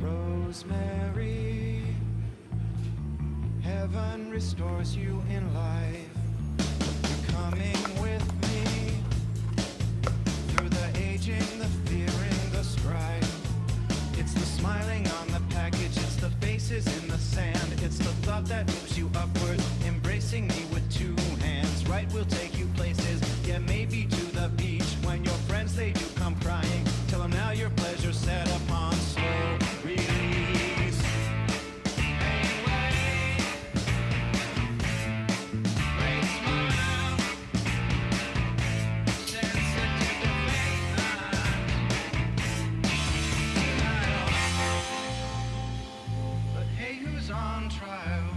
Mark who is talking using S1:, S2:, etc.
S1: Rosemary, heaven restores you in life. You're coming with me through the aging, the fearing, the strife. It's the smiling on the package, it's the faces in the On trial.